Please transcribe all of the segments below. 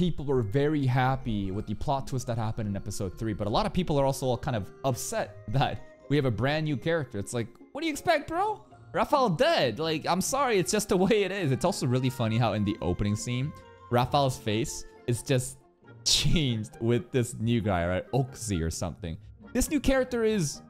people were very happy with the plot twist that happened in episode 3, but a lot of people are also kind of upset that we have a brand new character. It's like, what do you expect, bro? Raphael dead. Like, I'm sorry, it's just the way it is. It's also really funny how in the opening scene, Raphael's face is just changed with this new guy, right? Oxy or something. This new character is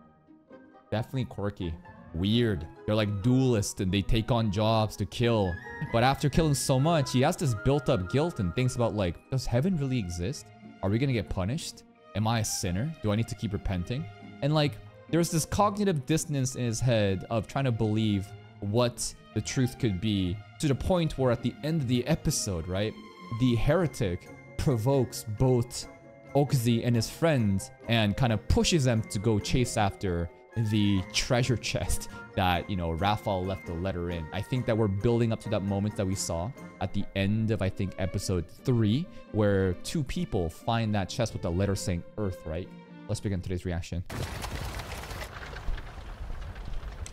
definitely quirky. Weird. They're like duelists and they take on jobs to kill. But after killing so much, he has this built up guilt and thinks about like, does heaven really exist? Are we gonna get punished? Am I a sinner? Do I need to keep repenting? And like, there's this cognitive dissonance in his head of trying to believe what the truth could be to the point where at the end of the episode, right, the heretic provokes both Oxy and his friends and kind of pushes them to go chase after the treasure chest that, you know, Raphael left the letter in. I think that we're building up to that moment that we saw at the end of, I think, episode 3, where two people find that chest with the letter saying Earth, right? Let's begin today's reaction.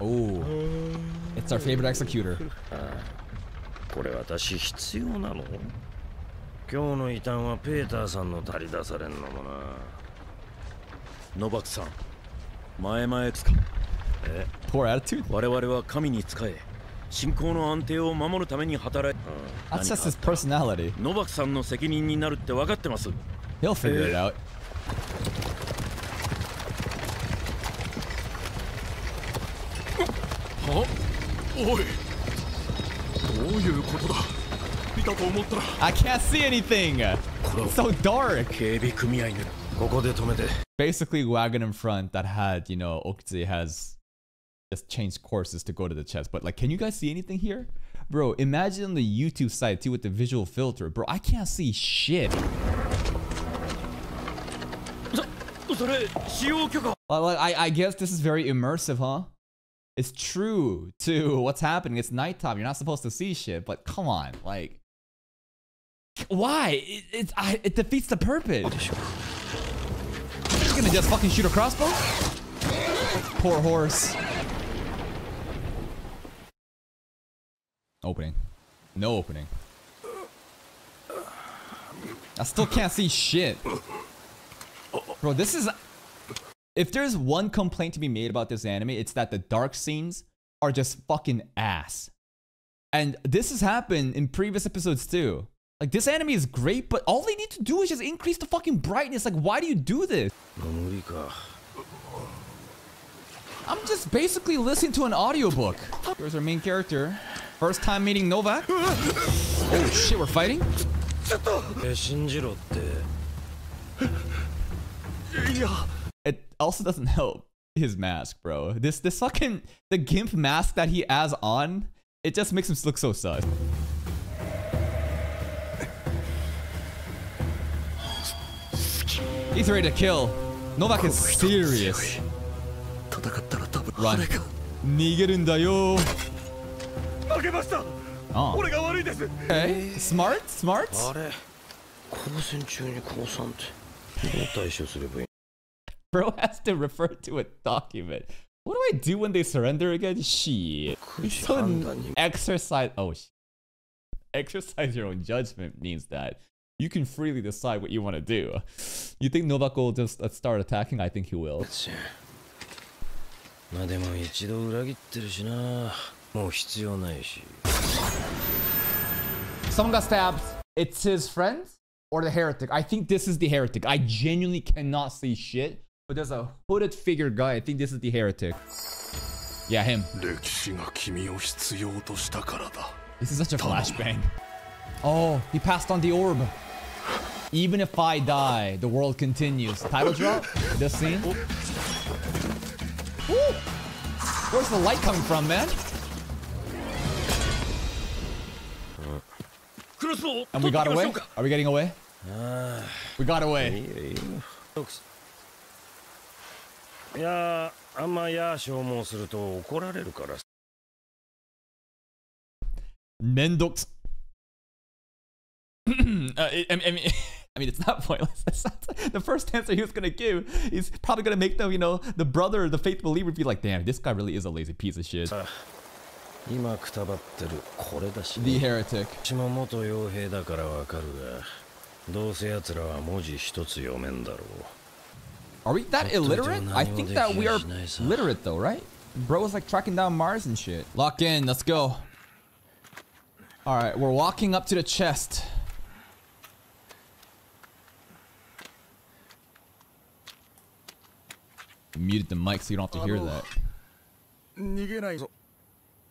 Oh, it's our favorite executor. これ私必要なの今日の異端はペーターさんの足り出されんのもなノバクさん 前々ですか Poor attitude. 我々は神に仕え信仰の安定を守るために働い That's just his personality. ノバクさんの責任になるって分かってます He'll figure it out. はおいどういうことだ見たと思ったら I can't see anything. It's so dark. 警備組合にここで止めて basically wagon in front that had, you know, Okitsu has just changed courses to go to the chest. But like, can you guys see anything here? Bro, imagine the YouTube side too with the visual filter. Bro, I can't see shit. Well, I, I guess this is very immersive, huh? It's true to what's happening. It's nighttime. You're not supposed to see shit, but come on, like, why? It, I, it defeats the purpose. Gonna just fucking shoot a crossbow? Poor horse. Opening. No opening. I still can't see shit. Bro, this is if there's one complaint to be made about this anime, it's that the dark scenes are just fucking ass. And this has happened in previous episodes too. Like, this anime is great, but all they need to do is just increase the fucking brightness. Like, why do you do this? I'm just basically listening to an audiobook. Here's our main character. First time meeting Novak. Oh shit, we're fighting? It also doesn't help his mask, bro. This this fucking the gimp mask that he has on, it just makes him look so sus. He's ready to kill. Novak is serious. 戦ったら多分 Run. 逃げるんだよ。負けました Oh. 俺が悪いです Okay. Smart? Smart? あれ交戦中に降参ってどう対処すればいい Bro has to refer to a document. What do I do when they surrender again? Shit. So exercise. Oh, sh- exercise your own judgment means that you can freely decide what you want to do. You think Novak will just uh, start attacking? I think he will. まあでも一度裏切ってるしなもう必要ないし Someone got stabbed. It's his friend or the heretic. I think this is the heretic. I genuinely cannot see shit. But there's a hooded figure guy. I think this is the heretic. Yeah, him. 歴史が君を必要としたからだ This is such a flashbang. Oh, he passed on the orb. Even if I die, the world continues. Title drop? This scene? Woo! Where's the light coming from, man? And we got away? Are we getting away? We got away. Yeah, Mendox. uh, I, I mean I mean, it's not pointless. It's not- the first answer he was gonna give, he's probably gonna make them, you know, the brother, the faith believer, be like, "Damn, this guy really is a lazy piece of shit." 今くたばってるこれだし The heretic. 私も元傭兵だからわかるが どうせ奴らは文字一つ読めんだろう Are we that illiterate? I think that we are Nice. literate though, right? Bro was like tracking down Mars and shit. Lock in, let's go. Alright, we're walking up to the chest. Muted the mic so you don't have to hear that. 逃げないぞ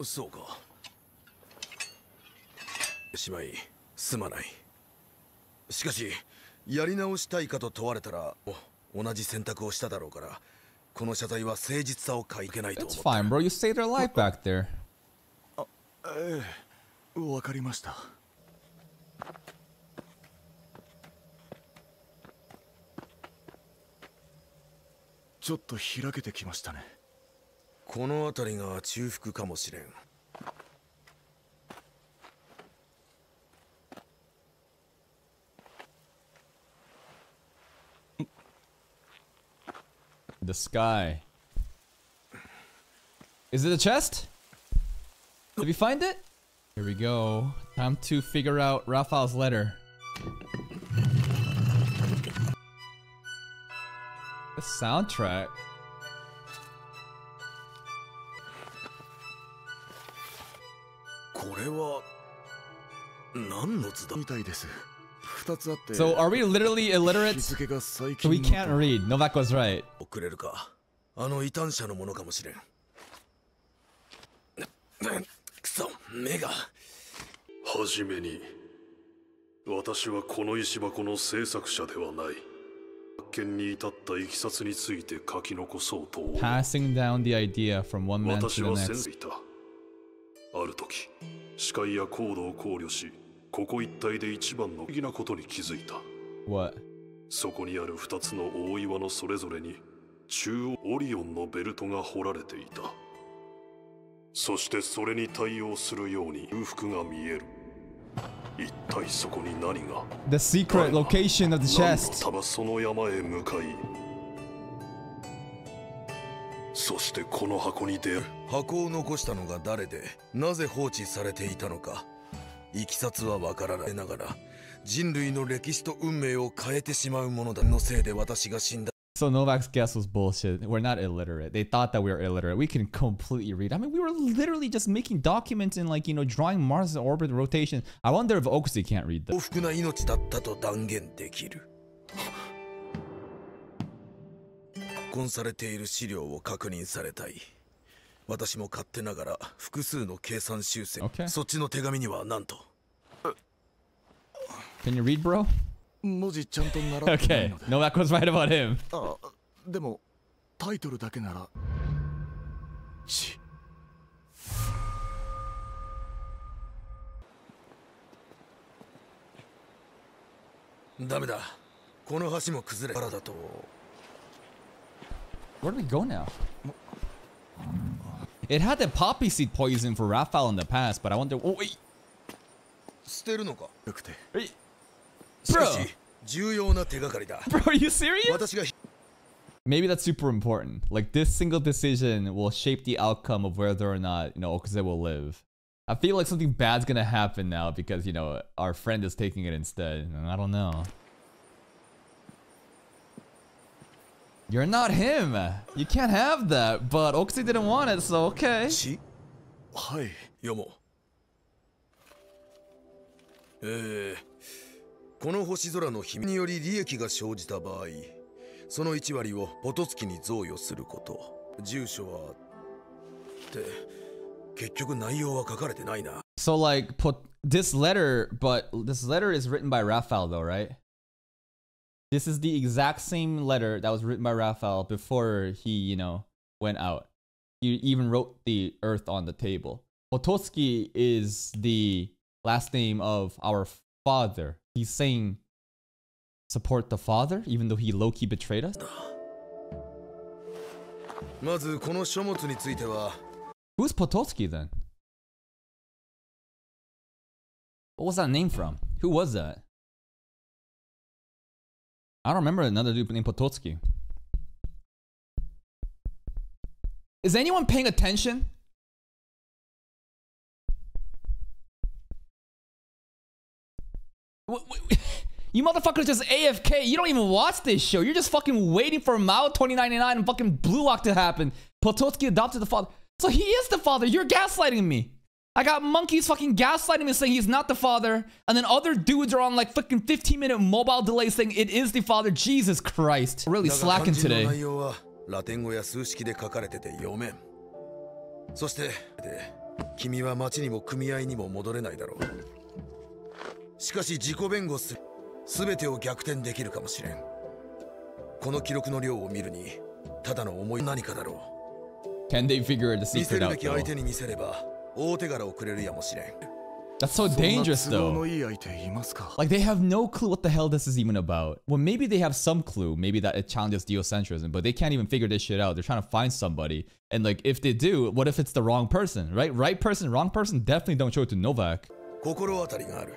そうかしまいすまないしかしやり直したいかと問われたらお同じ選択をしただろうからこの謝罪は誠実さを欠いけないと It's 思った fine, bro. You saved their life back there. ええわかりました ちょっと開けてきましたねこの辺りが中腹かもしれん The sky. Is it a chest? Did we find it? Here we go. Time to figure out Raphael's letter. Soundtrack. So are we literally 日 illiterate? So 近 we の can't read. Novak was right. あの異端者のものかもしれんくそ目がはじめに私はこの石箱の制作者ではない Passing down the idea from one man 私 to は the 先 next. ある時視界や高度を考慮しここ一帯で一番の不思議なことに気づいた。What? そこにある二つの大岩のそれぞれに中央オリオンのベルトが彫られていた。そしてそれに対応するように空腹が見える一体そこに何が？The secret location of the chest. たばその山へ向かい。そしてこの箱に出会う。箱を残したのが誰でなぜ放置されていたのか。いきさつはわからない。ながら人類の歴史と運命を変えてしまうものだ。のせいで私が死んだ So Novak's guess was bullshit. We're not illiterate. They thought that we were illiterate. We can completely read. I mean, we were literally just making documents and like, you know, drawing Mars orbit rotation. I wonder if Okusi can't read幸this. 福な命だったと断言できる録音されている資料を確認されたい私も勝手ながら複数の計算修正、 Okay. そっちの手紙には何と Can you read, bro? 文字ちゃんと習ってない Okay. ので Novak was right about him. あでもタイトルだけならちダメだこの橋も崩れからだと Where do we go now? It had the poppy seed poison for Raphael in the past, but I wonder. Oh wait, 捨てるのかよくて.しか Bro. し重要な手がかりだ bro, are you serious? 私が Maybe that's super important. Like this single decision will shape the outcome of whether or not you know Okuze will live. I feel like something bad's gonna happen now because you know our friend is taking it instead. And I don't know. You're not him. You can't have that. But Okuze didn't want it, so okay. しはい読もうえー、 この星空の秘密により利益が生じた場合その1割をポトツキに贈与すること住所はって結局内容は書かれてないな So like put this letter, but this letter is written by Raphael though, right? This is the exact same letter that was written by Raphael before he, you know, went out. He even wrote the earth on the table. Potocki is the last name of our father. He's saying support the father, even though he low-key betrayed us. Who's Potocki then? What was that name from? Who was that? I don't remember another dude named Potocki. Is anyone paying attention? You motherfuckers just AFK. You don't even watch this show. You're just fucking waiting for Mao 2099 and fucking Blue Lock to happen. Potocki adopted the father. So he is the father. You're gaslighting me. I got monkeys fucking gaslighting me saying he's not the father. And then other dudes are on like fucking 15 minute mobile delay saying it is the father. Jesus Christ. Really slacking today. しかし自己弁護する全てを逆転できるかもしれんこの記録の量を見るにただの思い何かだろ Can they figure the う見せ secret る out べき?相手に見せれば大手柄をくれるやもしれん That's so dangerous そんな都合 though. のいい相手いますか Like they have no clue what the hell this is even about. Well, maybe they have some clue. Maybe that it challenges geocentrism, but they can't even figure this shit out. They're trying to find somebody, and like if they do, what if it's the wrong person? Right? Right person, wrong person. Definitely don't show it to Novak. 心当たりがある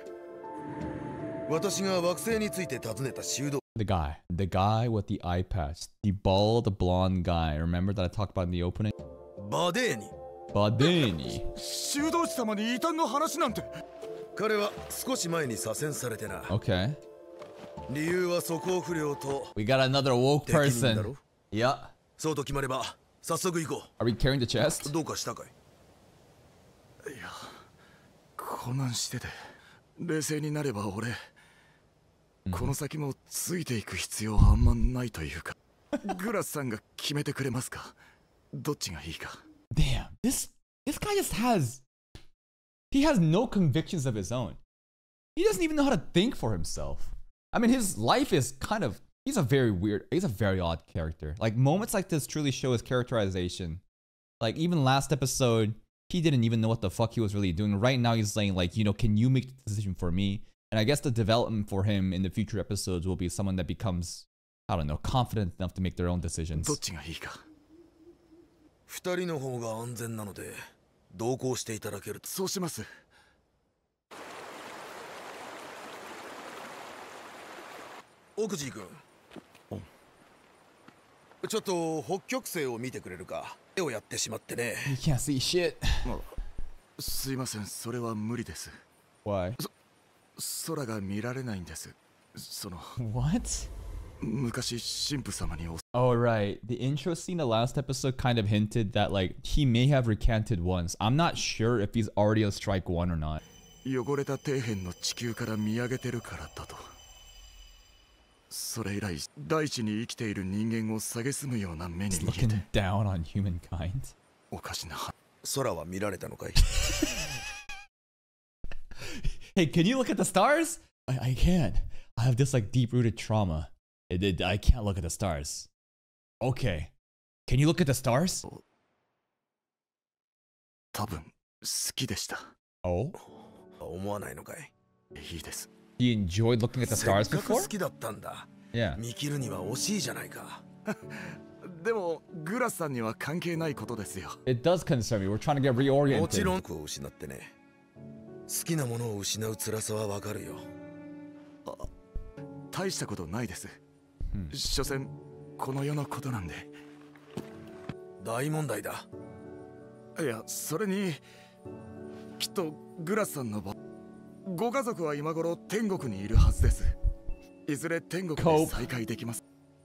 The guy, the guy with the eye patch, the bald blonde guy. Remember that I talked about in the opening? バデーニ Badeni. 修道士様に異端の話なんて彼は少し前に左遷されてな Okay, 理由は素行不良と we got another woke 適任だろ person. Yeah. そうと決まれば早速行こ Are we carrying the chest? うどうかしたかい混乱してて 冷静になれば俺、この先もついていく必要はあんまないというかグラスさんが決めてくれますかどっちがいいか Damn, this this guy just has he has no convictions of his own. He doesn't even know how to think for himself. I mean, his life is kind of he's a very weird, he's a very odd character. Like moments like this truly show his characterization. Like even last episode, he didn't even know what the fuck he was really doing. Right now he's saying like, you know, can you make the decision for me? And I guess the development for him in the future episodes will be someone that becomes I don't know, confident enough to make their own decisions. どっちがいいか二人の方が安全なので同行していただけるとそうします奥地君ちょっと北極星を見てくれるか 絵をやってしまってね You can't see shit. すいませんそれは無理です Why? 空が見られないんですその What? 昔神父様にお Oh right, the intro scene the last episode kind of hinted that like he may have recanted once. I'm not sure if he's already on strike one or not. 汚れた底辺の地球から見上げてるからだと それ以来大地に生きている人間を蔑むような目に見えて down on humankind. おかしなは空は見られたのかい Hey, can you look at the stars? I, I can't. I have this like deep rooted trauma. It, it, I can't look at the stars. Okay. Can you look at the stars? 多分好きでした Oh. 思わないのかいいいです You enjoyed looking at the せ stars before? 好きだったんだ。Yeah. 見切るには惜しいじゃないか。でもグラスさんには関係ないことですよ。It does concern me. We're trying to get もち reoriented. ろん。僕を失ってね。好きなものを失う辛さはわかるよ。大したことないです、うん所詮この世のことなんで。大問題だ。いやそれにきっとグラスさんの場ご家族は今頃天国にいるはずです。いずれ天国で再会できます。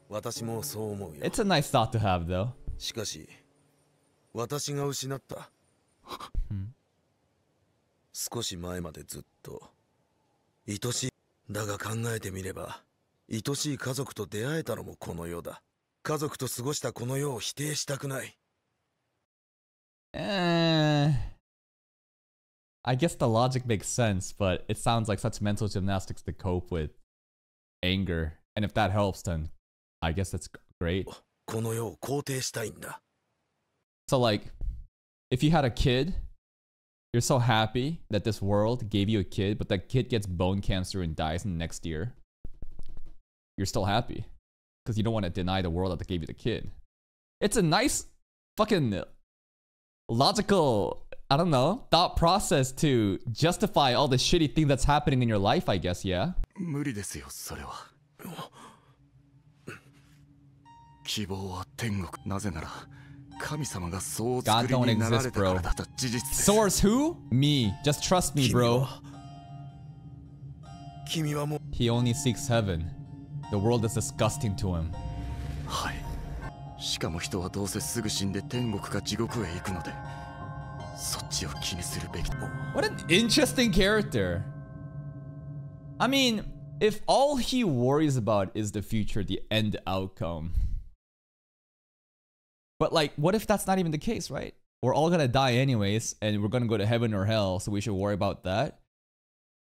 私もそう思うよ。It's a nice thought to have, though. しかし私が失った。少し前までずっと愛しいだが考えてみれば愛しい家族と出会えたのもこの世だ。家族と過ごしたこの世を否定したくない。Eh. I guess the logic makes sense, but it sounds like such mental gymnastics to cope with anger. And if that helps, then I guess that's great. Oh, so, like, if you had a kid, you're so happy that this world gave you a kid, but that kid gets bone cancer and dies in the next year. You're still happy because you don't want to deny the world that gave you the kid. It's a nice fucking logical I don't know, thought process to justify all the shitty thing that's happening in your life, I guess, yeah? 無理ですよそれは希望は天国なぜなら神様がそうお作り God don't になら exist, れたからだと事実です Source who? Me. Just trust me, 君 bro. は 君はもう He only seeks heaven. The world is disgusting to him. はいしかも人はどうせすぐ死んで天国か地獄へ行くので What an interesting character. I mean, if all he worries about is the future, the end outcome. But like, what if that's not even the case, right? We're all gonna die anyways, and we're gonna go to heaven or hell, so we should worry about that.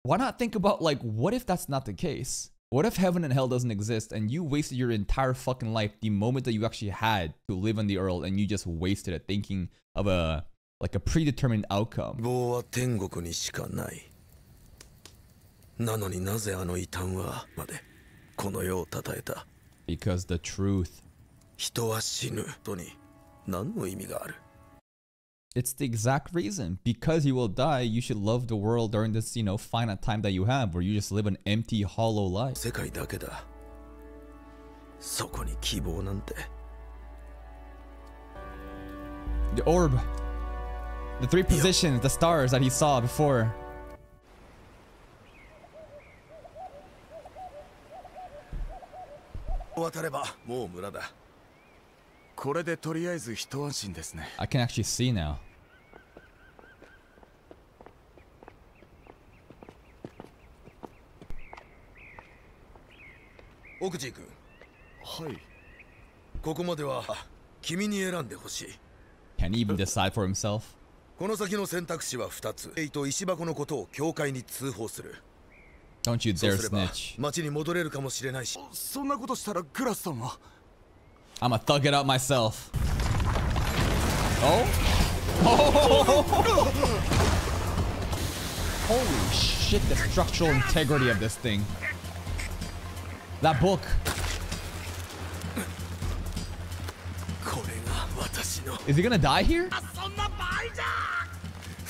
Why not think about like, what if that's not the case? What if heaven and hell doesn't exist and you wasted your entire fucking life, the moment that you actually had to live on the earth, and you just wasted it thinking of a like a predetermined outcome? 希望は天国にしかないなのになぜあの異端はまでこの世を称えた Because the truth 人は死ぬとに何の意味がある It's the exact reason. Because you will die, you should love the world during this, you know, finite time that you have, where you just live an empty, hollow life. 世界だけだそこに希望なんて The orb. The three positions, the stars that he saw before. 渡ればもう村だこれでとりあえず一安心ですね I can actually see now. 奥地君はいここまでは君に選んでほしい Can he even decide for himself? この先の選択肢は2つエイと石箱のことを教会に通報する Don't you そう dare すれば snitch. 町に戻れるかもしれないしそんなことしたらグラスさんは I'ma thug it out myself. Oh? Holy shit, the structural integrity of this thing. That book. これが私の Is he gonna die here?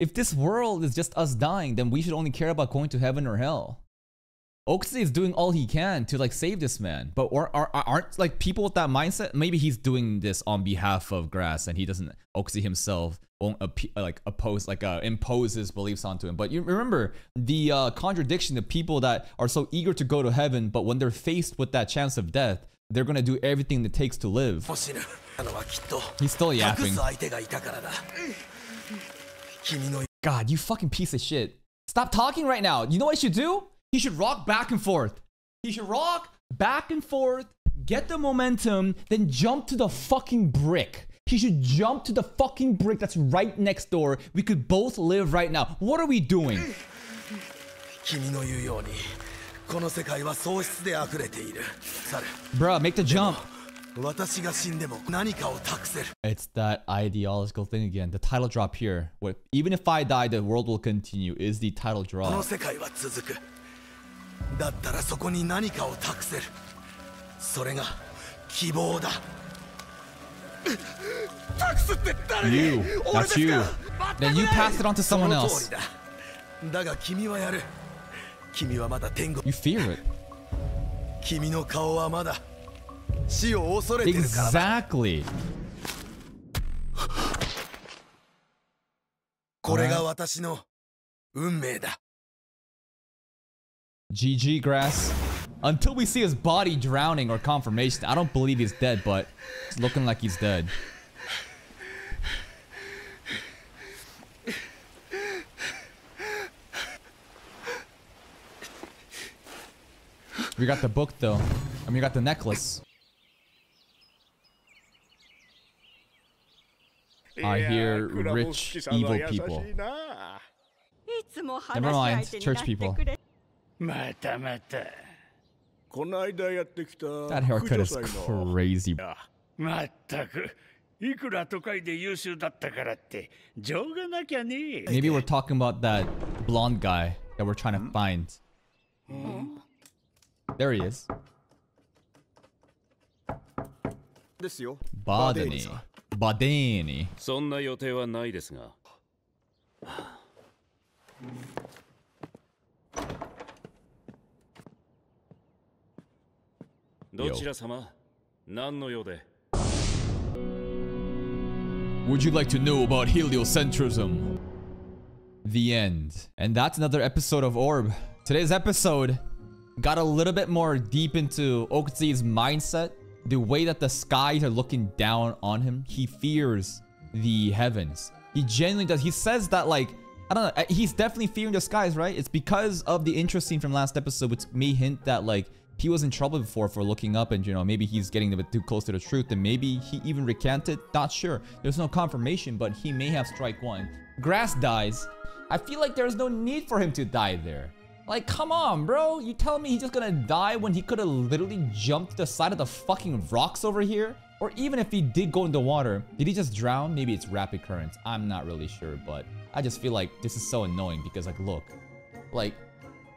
If this world is just us dying, then we should only care about going to heaven or hell. Oaksy is doing all he can to like save this man, but or, are, aren't like people with that mindset? Maybe he's doing this on behalf of Gras, and he doesn't. Oaksy himself won't like oppose like uh, impose his beliefs onto him. But you remember the uh, contradiction of people that are so eager to go to heaven, but when they're faced with that chance of death, they're gonna do everything it takes to live. He's still yapping. God, you fucking piece of shit. Stop talking right now. You know what he should do? He should rock back and forth. He should rock back and forth, get the momentum, then jump to the fucking brick. He should jump to the fucking brick that's right next door. We could both live right now. What are we doing? 君の言うようにこの世界は喪失で溢れているサル Bruh, make the jump. It's that ideological thing again. The title drop here. What, even if I die, the world will continue. Is the title drop. You. That's you. Then you pass it on to someone else. You fear it. Exactly. これが私の運命だ。GG Gras. Until we see his body drowning or confirmation, I don't believe he's dead, but it's looking like he's dead. We got the book though. I mean, we got the necklace. I hear rich, evil people. Never mind, church people. That haircut is crazy. Maybe we're talking about that blonde guy that we're trying to find. There he is. Badeni すよ Badani. Badani. そんな予定はないですがどちら様何の用で Would you like to know about heliocentrism? The end. And that's another episode of Orb. Today's episode got a little bit more deep into Okuzi's mindset. the way that the skies are looking down on him. He fears the heavens. He genuinely does. He says that like, I don't know, he's definitely fearing the skies, right? It's because of the intro scene from last episode, which may hint that like he was in trouble before for looking up and you know maybe he's getting a bit too close to the truth and maybe he even recanted not sure there's no confirmation but he may have strike one Gras dies i feel like there's no need for him to die there like come on bro. You telling me he's just gonna die when he could have literally jumped the side of the fucking rocks over here? Or even if he did go into water did he just drown? Maybe it's rapid currents. I'm not really sure but i just feel like this is so annoying because like look. Like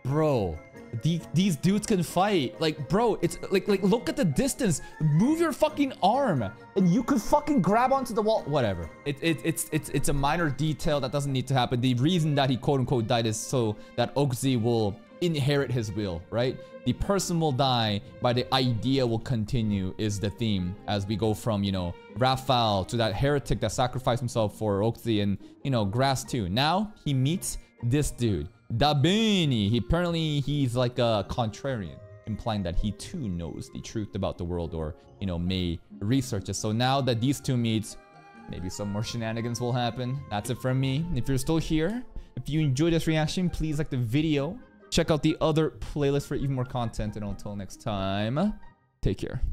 bro the, these dudes can fight. Like bro it's like like look at the distance. Move your fucking arm. And you could fucking grab onto the wall. Whatever. It, it it's it's it's a minor detail that doesn't need to happen. The reason that he quote unquote died is so that Oxy will inherit his will right? The person will die but the idea will continue is the theme as we go from you know Raphael to that heretic that sacrificed himself for Oxy and you know Gras too. Now he meets this dude Dabini. He apparently he's like a contrarian, implying that he too knows the truth about the world, or you know, may research it. So now that these two meet, maybe some more shenanigans will happen. That's it from me. If you're still here, if you enjoyed this reaction, please like the video. Check out the other playlist for even more content. And until next time, take care.